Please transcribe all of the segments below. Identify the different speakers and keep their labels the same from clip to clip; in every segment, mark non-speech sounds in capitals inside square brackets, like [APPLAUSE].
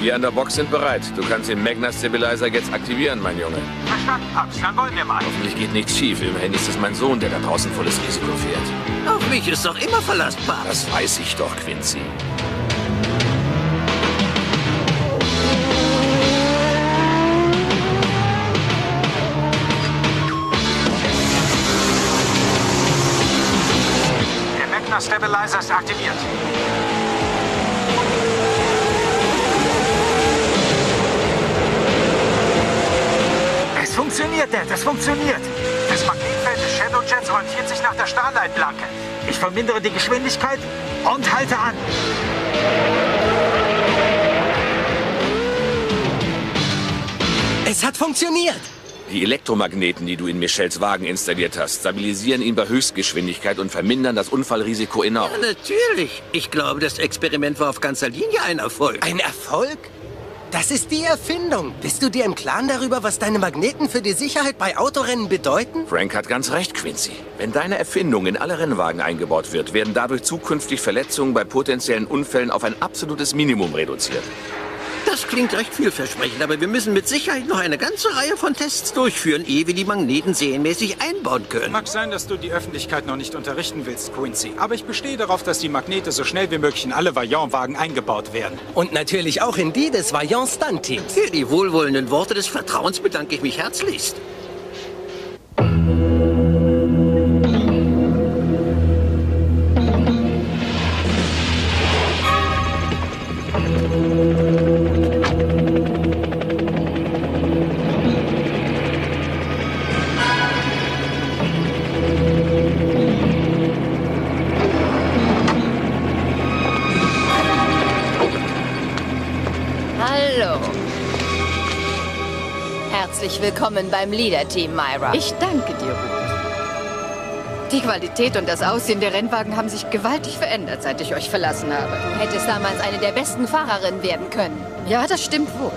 Speaker 1: Wir an der Box sind bereit. Du kannst den Magna Stabilizer jetzt aktivieren, mein Junge.
Speaker 2: Verstanden, Paps. Dann wollen wir mal.
Speaker 1: Hoffentlich geht nichts schief. Immerhin ist es mein Sohn, der da draußen volles Risiko fährt.
Speaker 3: Auf mich ist doch immer Verlass.
Speaker 1: Das weiß ich doch, Quincy.
Speaker 2: Der Magna Stabilizer ist aktiviert. Funktioniert, Dad. Es funktioniert. Das Magnetfeld des Shadow Jets orientiert sich nach der Starlight-Blanke. Ich vermindere die Geschwindigkeit und halte an.
Speaker 4: Es hat funktioniert.
Speaker 1: Die Elektromagneten, die du in Michelles Wagen installiert hast, stabilisieren ihn bei Höchstgeschwindigkeit und vermindern das Unfallrisiko enorm.
Speaker 3: Natürlich. Ich glaube, das Experiment war auf ganzer Linie ein Erfolg.
Speaker 4: Ein Erfolg? Das ist die Erfindung. Bist du dir im Klaren darüber, was deine Magneten für die Sicherheit bei Autorennen bedeuten?
Speaker 1: Frank hat ganz recht, Quincy. Wenn deine Erfindung in alle Rennwagen eingebaut wird, werden dadurch zukünftig Verletzungen bei potenziellen Unfällen auf ein absolutes Minimum reduziert.
Speaker 3: Das klingt recht vielversprechend, aber wir müssen mit Sicherheit noch eine ganze Reihe von Tests durchführen, ehe wir die Magneten serienmäßig einbauen können.
Speaker 2: Mag sein, dass du die Öffentlichkeit noch nicht unterrichten willst, Quincy. Aber ich bestehe darauf, dass die Magnete so schnell wie möglich in alle Vaillant-Wagen eingebaut werden.
Speaker 4: Und natürlich auch in die des Vaillant Stunt-Teams.
Speaker 3: Für die wohlwollenden Worte des Vertrauens bedanke ich mich herzlichst.
Speaker 5: Willkommen beim Leader-Team, Myra.
Speaker 6: Ich danke dir, Ruth. Die Qualität und das Aussehen der Rennwagen haben sich gewaltig verändert, seit ich euch verlassen habe.
Speaker 5: Du hättest damals eine der besten Fahrerinnen werden können.
Speaker 6: Ja, das stimmt wohl.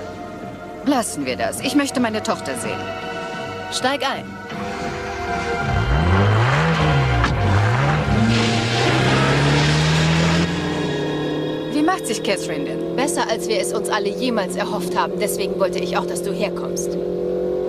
Speaker 6: Lassen wir das. Ich möchte meine Tochter sehen.
Speaker 5: Steig ein.
Speaker 6: Wie macht sich Catherine denn?
Speaker 5: Besser, als wir es uns alle jemals erhofft haben. Deswegen wollte ich auch, dass du herkommst.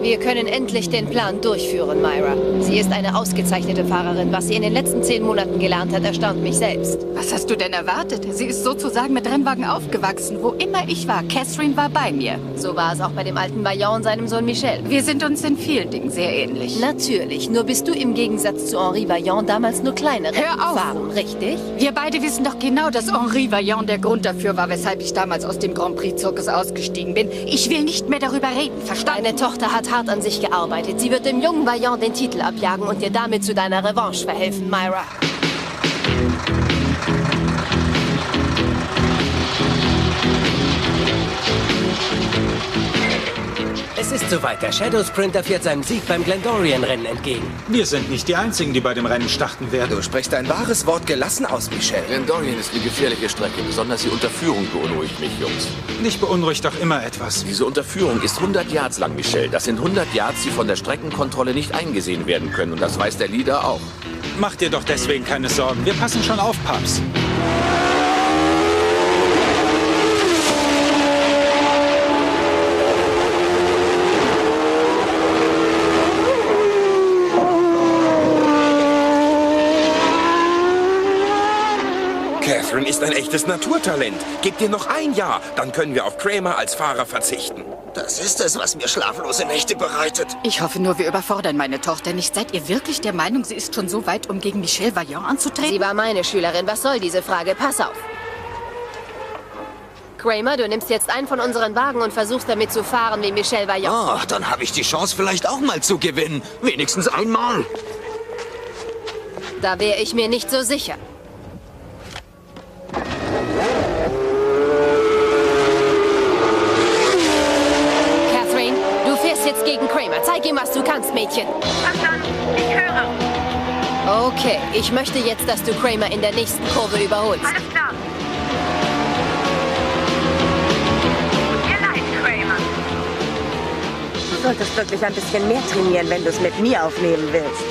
Speaker 5: Wir können endlich den Plan durchführen, Myra. Sie ist eine ausgezeichnete Fahrerin. Was sie in den letzten zehn Monaten gelernt hat, erstaunt mich selbst.
Speaker 6: Was hast du denn erwartet? Sie ist sozusagen mit Rennwagen aufgewachsen. Wo immer ich war, Catherine war bei mir.
Speaker 5: So war es auch bei dem alten Vaillant und seinem Sohn Michel.
Speaker 6: Wir sind uns in vielen Dingen sehr ähnlich.
Speaker 5: Natürlich, nur bist du im Gegensatz zu Henri Vaillant damals nur kleine Rennen
Speaker 6: Hör auf!
Speaker 5: gefahren, richtig?
Speaker 6: Wir beide wissen doch genau, dass Henri Vaillant der Grund dafür war, weshalb ich damals aus dem Grand Prix-Zirkus ausgestiegen bin. Ich will nicht mehr darüber reden, verstanden?
Speaker 5: Deine Tochter hat hart an sich gearbeitet. Sie wird dem jungen Vaillant den Titel abjagen und dir damit zu deiner Revanche verhelfen, Myra.
Speaker 4: Ist soweit. Der Shadow Sprinter fährt seinem Sieg beim Glendorian-Rennen entgegen.
Speaker 2: Wir sind nicht die Einzigen, die bei dem Rennen starten werden.
Speaker 7: Du sprichst ein wahres Wort gelassen aus, Michelle.
Speaker 1: Glendorian ist eine gefährliche Strecke. Besonders die Unterführung beunruhigt mich, Jungs.
Speaker 2: Dich beunruhigt doch immer etwas.
Speaker 1: Diese Unterführung ist 100 Yards lang, Michelle. Das sind 100 Yards, die von der Streckenkontrolle nicht eingesehen werden können. Und das weiß der Leader auch.
Speaker 2: Mach dir doch deswegen keine Sorgen. Wir passen schon auf, Paps.
Speaker 7: Catherine ist ein echtes Naturtalent. Gib dir noch ein Jahr, dann können wir auf Kramer als Fahrer verzichten.
Speaker 3: Das ist es, was mir schlaflose Nächte bereitet.
Speaker 6: Ich hoffe nur, wir überfordern meine Tochter nicht. Seid ihr wirklich der Meinung, sie ist schon so weit, um gegen Michelle Vaillant anzutreten?
Speaker 5: Sie war meine Schülerin. Was soll diese Frage? Pass auf. Kramer, du nimmst jetzt einen von unseren Wagen und versuchst damit zu fahren wie Michelle Vaillant.
Speaker 8: Ach, dann habe ich die Chance vielleicht auch mal zu gewinnen. Wenigstens einmal.
Speaker 5: Da wäre ich mir nicht so sicher. Catherine, du fährst jetzt gegen Ihm, was du kannst, Mädchen.
Speaker 9: Verstanden. Ich höre.
Speaker 5: Okay, ich möchte jetzt, dass du Kramer in der nächsten Kurve überholst.
Speaker 9: Alles klar. Tut mir leid, Kramer.
Speaker 10: Du solltest wirklich ein bisschen mehr trainieren, wenn du es mit mir aufnehmen willst.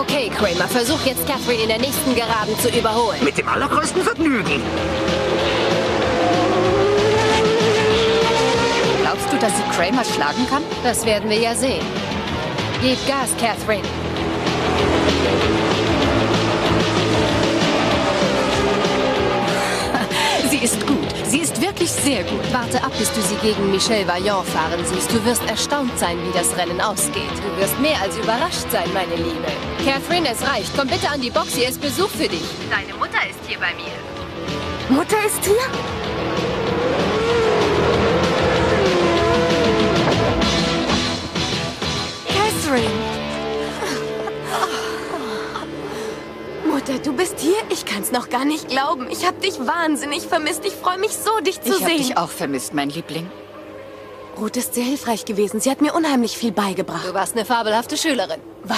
Speaker 5: Okay, Kramer. Versuch jetzt, Catherine in der nächsten Geraden zu überholen.
Speaker 2: Mit dem allergrößten Vergnügen.
Speaker 6: Du, dass sie Kramer schlagen kann?
Speaker 5: Das werden wir ja sehen. Gib Gas, Catherine. [LAUGHS]
Speaker 6: Sie ist gut. Sie ist wirklich sehr gut.
Speaker 5: Warte ab, bis du sie gegen Michel Vaillant fahren siehst. Du wirst erstaunt sein, wie das Rennen ausgeht. Du wirst mehr als überrascht sein, meine Liebe. Catherine, es reicht. Komm bitte an die Box, hier ist Besuch für dich.
Speaker 9: Deine Mutter ist hier bei mir.
Speaker 10: Mutter ist hier?
Speaker 6: Catherine!
Speaker 10: Mutter, du bist hier? Ich kann's noch gar nicht glauben. Ich hab dich wahnsinnig vermisst. Ich freue mich so, dich zu
Speaker 6: Ich habe
Speaker 10: sehen.
Speaker 6: dich auch vermisst, mein Liebling.
Speaker 10: Ruth ist sehr hilfreich gewesen. Sie hat mir unheimlich viel beigebracht.
Speaker 5: Du warst eine fabelhafte Schülerin.
Speaker 10: War?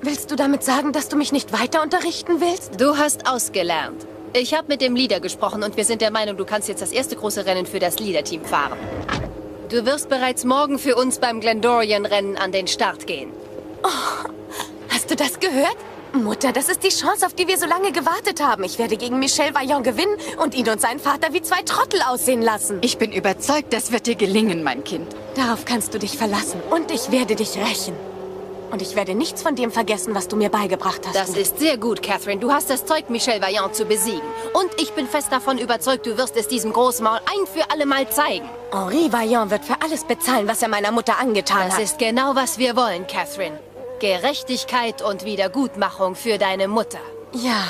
Speaker 10: Willst du damit sagen, dass du mich nicht weiter unterrichten willst?
Speaker 5: Du hast ausgelernt. Ich habe mit dem Leader gesprochen und wir sind der Meinung, du kannst jetzt das erste große Rennen für das Leader-Team fahren. Du wirst bereits morgen für uns beim Glendorian-Rennen an den Start gehen.
Speaker 10: Hast du das gehört? Mutter, das ist die Chance, auf die wir so lange gewartet haben. Ich werde gegen Michel Vaillant gewinnen und ihn und seinen Vater wie zwei Trottel aussehen lassen.
Speaker 6: Ich bin überzeugt, das wird dir gelingen, mein Kind.
Speaker 10: Darauf kannst du dich verlassen. Und ich werde dich rächen. Und ich werde nichts von dem vergessen, was du mir beigebracht hast.
Speaker 5: Das ist sehr gut, Catherine. Du hast das Zeug, Michel Vaillant zu besiegen. Und ich bin fest davon überzeugt, du wirst es diesem Großmaul ein für alle Mal zeigen.
Speaker 10: Henri Vaillant wird für alles bezahlen, was er meiner Mutter angetan
Speaker 5: Das
Speaker 10: hat.
Speaker 5: ist genau, was wir wollen, Catherine. Gerechtigkeit und Wiedergutmachung für deine Mutter.
Speaker 10: Ja.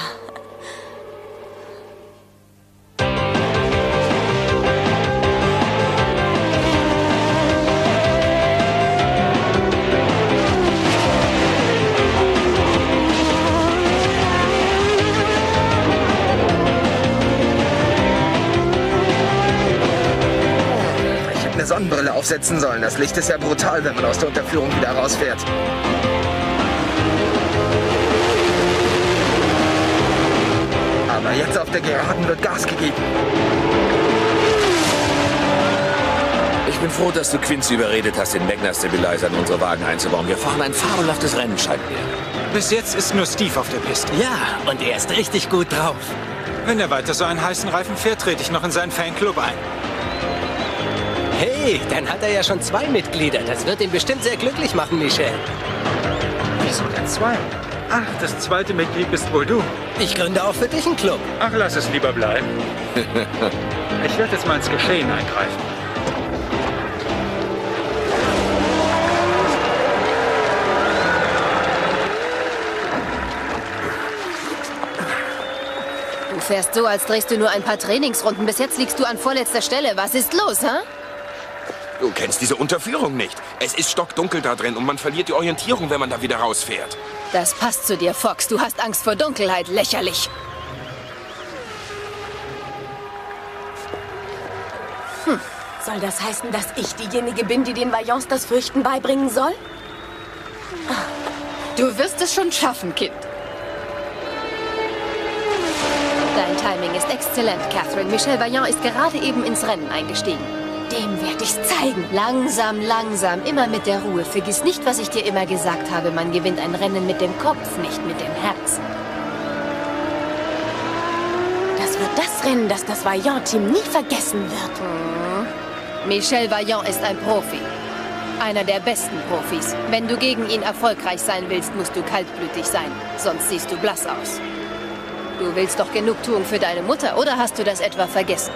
Speaker 11: Sonnenbrille aufsetzen sollen. Das Licht ist ja brutal, wenn man aus der Unterführung wieder rausfährt. Aber jetzt auf der Geraden wird Gas gegeben.
Speaker 1: Ich bin froh, dass du Quincy überredet hast, den Magna Stabilizer in unsere Wagen einzubauen. Wir fahren ein fabelhaftes Rennen, scheint mir.
Speaker 2: Bis jetzt ist nur Steve auf der Piste.
Speaker 4: Ja, und er ist richtig gut drauf.
Speaker 2: Wenn er weiter so einen heißen Reifen fährt, trete ich noch in seinen Fanclub ein.
Speaker 4: Hey, dann hat er ja schon zwei Mitglieder. Das wird ihn bestimmt sehr glücklich machen, Michel.
Speaker 2: Wieso denn zwei? Ach, das zweite Mitglied bist wohl du.
Speaker 4: Ich gründe auch für dich einen Club.
Speaker 2: Ach, lass es lieber bleiben. [LAUGHS] Ich werde jetzt mal ins Geschehen eingreifen.
Speaker 5: Du fährst so, als drehst du nur ein paar Trainingsrunden. Bis jetzt liegst du an vorletzter Stelle. Was ist los, hä?
Speaker 7: Du kennst diese Unterführung nicht. Es ist stockdunkel da drin und man verliert die Orientierung, wenn man da wieder rausfährt.
Speaker 5: Das passt zu dir, Fox. Du hast Angst vor Dunkelheit. Lächerlich.
Speaker 10: Soll das heißen, dass ich diejenige bin, die den Vaillants das Fürchten beibringen soll?
Speaker 6: Du wirst es schon schaffen, Kind.
Speaker 5: Dein Timing ist exzellent, Catherine. Michel Vaillant ist gerade eben ins Rennen eingestiegen.
Speaker 10: Dem werde ich's zeigen.
Speaker 5: Langsam, langsam, immer mit der Ruhe. Vergiss nicht, was ich dir immer gesagt habe. Man gewinnt ein Rennen mit dem Kopf, nicht mit dem Herzen.
Speaker 10: Das wird das Rennen, das das Vaillant-Team nie vergessen wird.
Speaker 5: Michel Vaillant ist ein Profi. Einer der besten Profis. Wenn du gegen ihn erfolgreich sein willst, musst du kaltblütig sein. Sonst siehst du blass aus. Du willst doch Genugtuung für deine Mutter, oder hast du das etwa vergessen?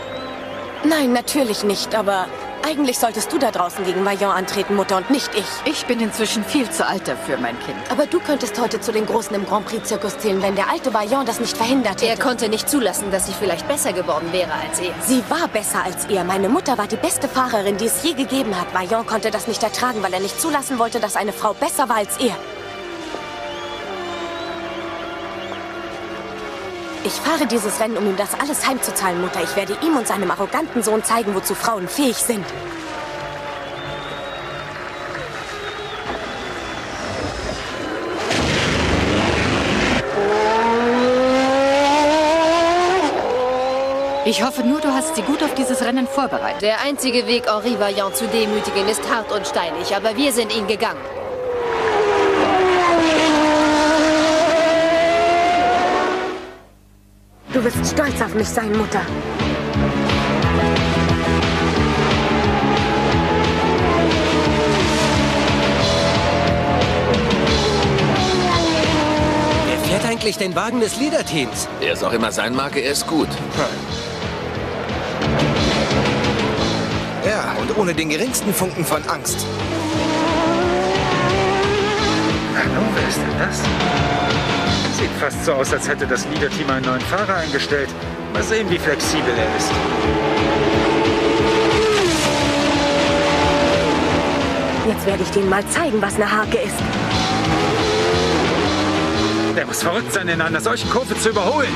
Speaker 10: Nein, natürlich nicht, aber eigentlich solltest du da draußen gegen Vaillant antreten, Mutter, und nicht ich.
Speaker 6: Ich bin inzwischen viel zu alt dafür, mein Kind.
Speaker 10: Aber du könntest heute zu den Großen im Grand Prix-Zirkus zählen, wenn der alte Vaillant das nicht verhindert
Speaker 5: Er
Speaker 10: hätte.
Speaker 5: konnte nicht zulassen, dass sie vielleicht besser geworden wäre als er.
Speaker 10: Sie war besser als er. Meine Mutter war die beste Fahrerin, die es je gegeben hat. Vaillant konnte das nicht ertragen, weil er nicht zulassen wollte, dass eine Frau besser war als er. Ich fahre dieses Rennen, um ihm das alles heimzuzahlen, Mutter. Ich werde ihm und seinem arroganten Sohn zeigen, wozu Frauen fähig sind.
Speaker 6: Ich hoffe nur, du hast sie gut auf dieses Rennen vorbereitet.
Speaker 5: Der einzige Weg, Henri Vaillant zu demütigen, ist hart und steinig, aber wir sind ihn gegangen.
Speaker 10: Du wirst stolz auf mich sein, Mutter.
Speaker 4: Wer fährt eigentlich den Wagen des Leader-Teams?
Speaker 1: Er ist auch immer sein Marke, er ist gut.
Speaker 11: Ja, und ohne den geringsten Funken von Angst.
Speaker 2: Hallo, wer ist denn das? Sieht fast so aus, als hätte das Leader-Team einen neuen Fahrer eingestellt. Mal sehen, wie flexibel er ist.
Speaker 10: Jetzt werde ich denen mal zeigen, was eine Hake ist.
Speaker 2: Der muss verrückt sein, in einer solchen Kurve zu überholen.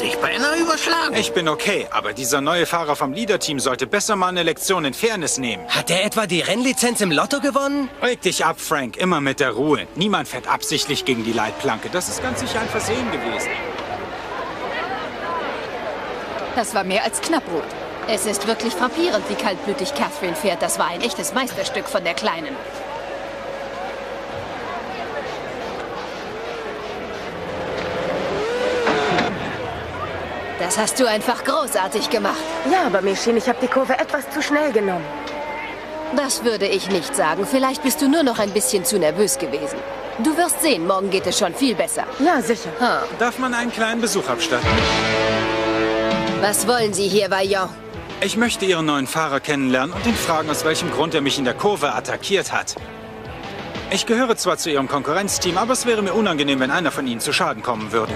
Speaker 3: Dich beinahe überschlagen.
Speaker 2: Ich bin okay, aber dieser neue Fahrer vom Leader-Team sollte besser mal eine Lektion in Fairness nehmen.
Speaker 4: Hat er etwa die Rennlizenz im Lotto gewonnen?
Speaker 2: Reg dich ab, Frank. Immer mit der Ruhe. Niemand fährt absichtlich gegen die Leitplanke. Das ist ganz sicher ein Versehen gewesen.
Speaker 6: Das war mehr als knapp, Ruth.
Speaker 5: Es ist wirklich frappierend, wie kaltblütig Catherine fährt. Das war ein echtes Meisterstück von der Kleinen. Das hast du einfach großartig gemacht.
Speaker 10: Ja, aber mir schien, ich habe die Kurve etwas zu schnell genommen.
Speaker 5: Das würde ich nicht sagen. Vielleicht bist du nur noch ein bisschen zu nervös gewesen. Du wirst sehen, morgen geht es schon viel besser.
Speaker 10: Ja, sicher.
Speaker 5: Ha.
Speaker 2: Darf man einen kleinen Besuch abstatten?
Speaker 5: Was wollen Sie hier, Vaillant?
Speaker 2: Ich möchte Ihren neuen Fahrer kennenlernen und ihn fragen, aus welchem Grund er mich in der Kurve attackiert hat. Ich gehöre zwar zu Ihrem Konkurrenzteam, aber es wäre mir unangenehm, wenn einer von Ihnen zu Schaden kommen würde.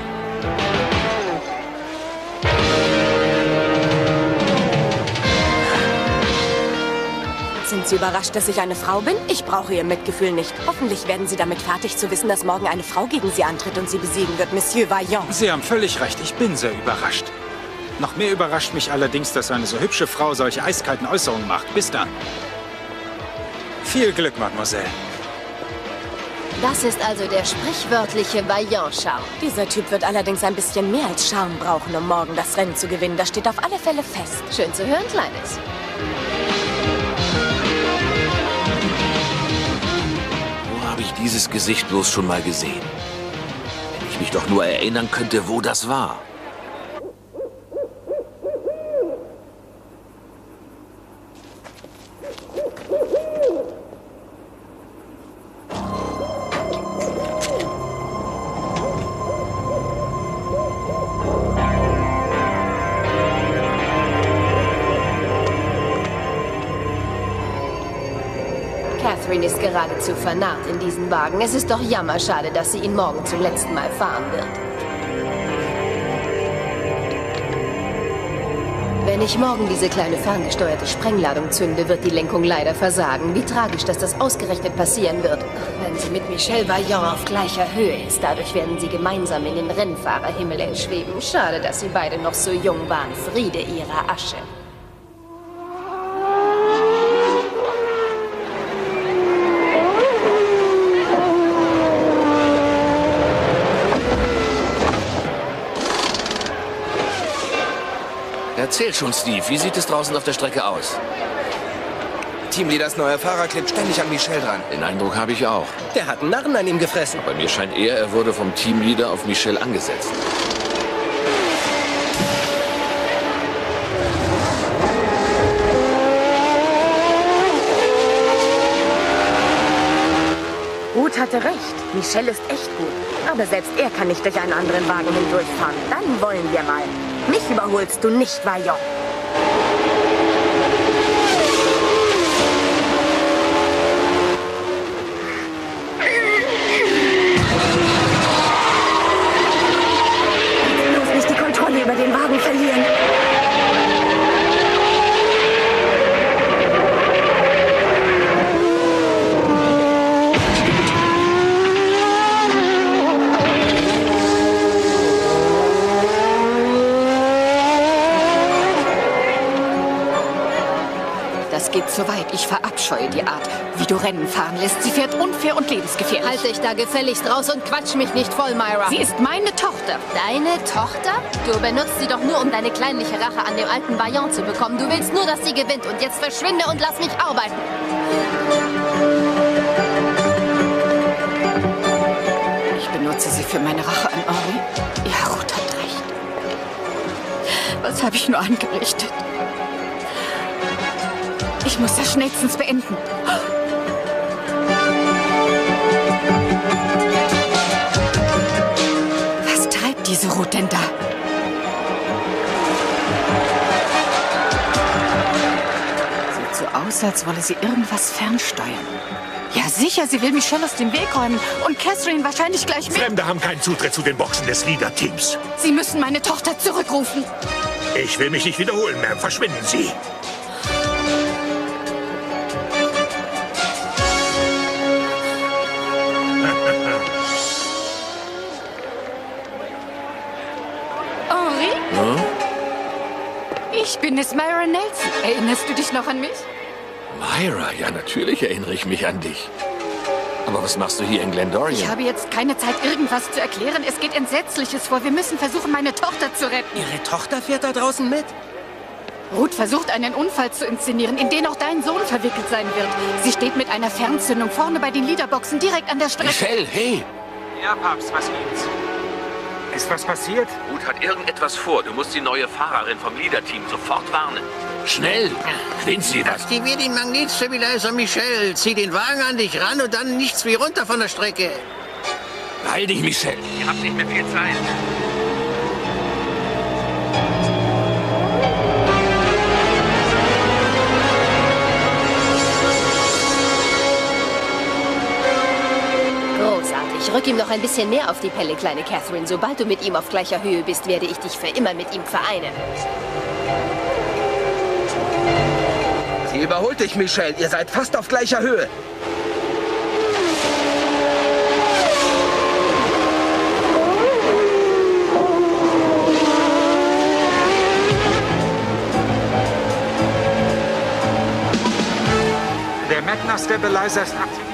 Speaker 10: Sind Sie überrascht, dass ich eine Frau bin? Ich brauche Ihr Mitgefühl nicht. Hoffentlich werden Sie damit fertig zu wissen, dass morgen eine Frau gegen Sie antritt und Sie besiegen wird, Monsieur Vaillant.
Speaker 2: Sie haben völlig recht, ich bin sehr überrascht. Noch mehr überrascht mich allerdings, dass eine so hübsche Frau solche eiskalten Äußerungen macht. Bis dann. Viel Glück, Mademoiselle.
Speaker 5: Das ist also der sprichwörtliche Vaillant-Charme.
Speaker 10: Dieser Typ wird allerdings ein bisschen mehr als Charme brauchen, um morgen das Rennen zu gewinnen. Das steht auf alle Fälle fest.
Speaker 5: Schön zu hören, Kleines.
Speaker 1: Dieses Gesicht bloß schon mal gesehen? Wenn ich mich doch nur erinnern könnte, wo das war.
Speaker 5: Geradezu vernarrt in diesen Wagen. Es ist doch jammerschade, dass sie ihn morgen zum letzten Mal fahren wird. Wenn ich morgen diese kleine ferngesteuerte Sprengladung zünde, wird die Lenkung leider versagen. Wie tragisch, dass das ausgerechnet passieren wird. Wenn sie mit Michel Vaillant auf gleicher Höhe ist, dadurch werden sie gemeinsam in den Rennfahrerhimmel schweben. Schade, dass sie beide noch so jung waren. Friede ihrer Asche.
Speaker 1: Erzähl schon, Steve, wie sieht es draußen auf der Strecke aus?
Speaker 11: Teamleaders neuer Fahrer klebt ständig an Michelle dran.
Speaker 1: Den Eindruck habe ich auch.
Speaker 4: Der hat einen Narren an ihm gefressen.
Speaker 1: Bei mir scheint eher, er wurde vom Teamleader auf Michelle angesetzt.
Speaker 10: Ruth hatte recht. Michelle ist echt gut. Aber selbst er kann nicht durch einen anderen Wagen hindurchfahren. Dann wollen wir mal. Mich überholst du nicht, Vaillant.
Speaker 6: Geht zu weit. Ich verabscheue die Art, wie du Rennen fahren lässt. Sie fährt unfair und lebensgefährlich.
Speaker 5: Halt dich da gefälligst raus und quatsch mich nicht voll, Myra.
Speaker 6: Sie ist meine Tochter.
Speaker 5: Deine Tochter? Du benutzt sie doch nur, um deine kleinliche Rache an dem alten Vaillant zu bekommen. Du willst nur, dass sie gewinnt. Und jetzt verschwinde und lass mich arbeiten.
Speaker 6: Ich benutze sie für meine Rache an Henri. Ja, Ruth hat recht. Was habe ich nur angerichtet? Ich muss das schnellstens beenden. Was treibt diese Ruth denn da? Sieht so aus, als wolle sie irgendwas fernsteuern. Ja, sicher, sie will Michelle aus dem Weg räumen. Und Catherine wahrscheinlich gleich mit.
Speaker 12: Fremde haben keinen Zutritt zu den Boxen des Leader-Teams.
Speaker 6: Sie müssen meine Tochter zurückrufen.
Speaker 12: Ich will mich nicht wiederholen, Ma'am. Verschwinden Sie.
Speaker 6: Es, Myra Nelson. Erinnerst du dich noch an mich?
Speaker 1: Myra, ja, natürlich erinnere ich mich an dich. Aber was machst du hier in Glendorian?
Speaker 6: Ich habe jetzt keine Zeit, irgendwas zu erklären. Es geht Entsetzliches vor. Wir müssen versuchen, meine Tochter zu retten.
Speaker 4: Ihre Tochter fährt da draußen mit?
Speaker 6: Ruth versucht, einen Unfall zu inszenieren, in den auch dein Sohn verwickelt sein wird. Sie steht mit einer Fernzündung vorne bei den Liederboxen direkt an der Strecke.
Speaker 1: Michelle, hey!
Speaker 2: Ja, Papst, was gibt's? Ist was passiert?
Speaker 1: Ruth hat irgendetwas vor. Du musst die neue Fahrerin vom Leader-Team sofort warnen. Schnell! Sie das.
Speaker 3: Aktivier den Magnetstabilizer, Michelle. Zieh den Wagen an dich ran und dann nichts wie runter von der Strecke.
Speaker 1: Beeil dich, Michelle. Ihr habt nicht mehr viel Zeit.
Speaker 5: Großartig. Rück ihm noch ein bisschen mehr auf die Pelle, kleine Catherine. Sobald du mit ihm auf gleicher Höhe bist, werde ich dich für immer mit ihm vereinen.
Speaker 11: Sie überholt dich, Michelle. Ihr seid fast auf gleicher Höhe.
Speaker 2: Der Magna Stabilizer ist aktiviert.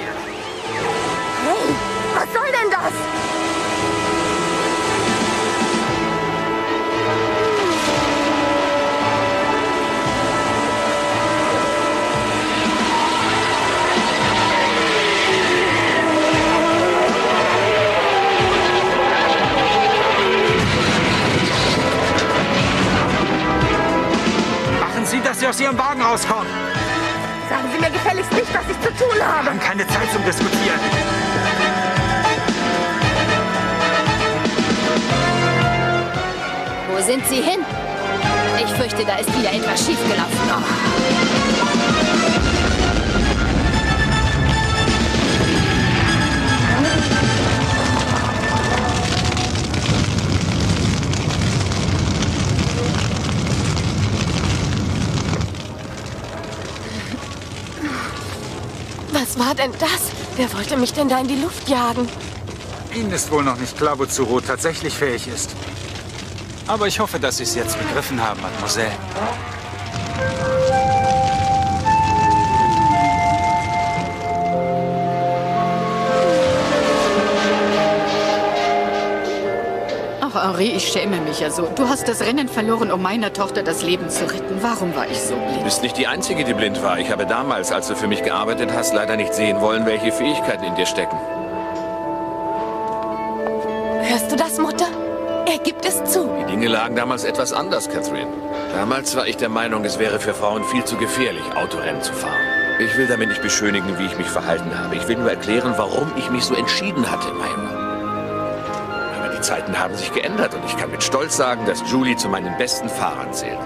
Speaker 2: Aus Ihrem
Speaker 10: war denn das? Wer wollte mich denn da in die Luft jagen?
Speaker 2: Ihnen ist wohl noch nicht klar, wozu Ruth tatsächlich fähig ist. Aber ich hoffe, dass Sie es jetzt begriffen haben, Mademoiselle.
Speaker 6: Henri, ich schäme mich ja so. Du hast das Rennen verloren, um meiner Tochter das Leben zu retten. Warum war ich so
Speaker 1: Du
Speaker 6: blind?
Speaker 1: bist nicht die Einzige, die blind war. Ich habe damals, als du für mich gearbeitet hast, leider nicht sehen wollen, welche Fähigkeiten in dir stecken.
Speaker 10: Hörst du das, Mutter? Er gibt es zu.
Speaker 1: Die Dinge lagen damals etwas anders, Catherine. Damals war ich der Meinung, es wäre für Frauen viel zu gefährlich, Autorennen zu fahren. Ich will damit nicht beschönigen, wie ich mich verhalten habe. Ich will nur erklären, warum ich mich so entschieden hatte, Myra. Zeiten haben sich geändert und ich kann mit Stolz sagen, dass Julie zu meinen besten Fahrern zählt.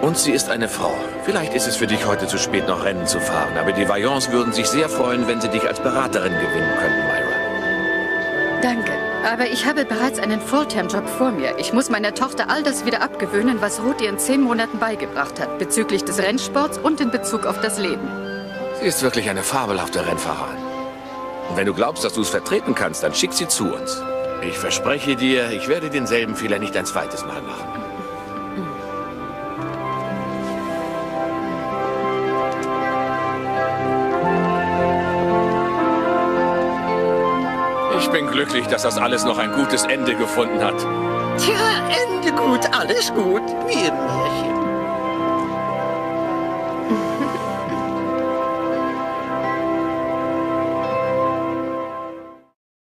Speaker 1: Und sie ist eine Frau. Vielleicht ist es für dich heute zu spät, noch Rennen zu fahren, aber die Vaillants würden sich sehr freuen, wenn sie dich als Beraterin gewinnen könnten, Myra.
Speaker 6: Danke. Aber ich habe bereits einen Fulltime-Job vor mir. Ich muss meiner Tochter all das wieder abgewöhnen, was Ruth ihr in zehn Monaten beigebracht hat, bezüglich des Rennsports und in Bezug auf das Leben.
Speaker 1: Sie ist wirklich eine fabelhafte Rennfahrerin. Und wenn du glaubst, dass du es vertreten kannst, dann schick sie zu uns. Ich verspreche dir, ich werde denselben Fehler nicht ein zweites Mal machen. Ich bin glücklich, dass das alles noch ein gutes Ende gefunden hat.
Speaker 3: Tja, Ende gut, alles gut, wie im Märchen.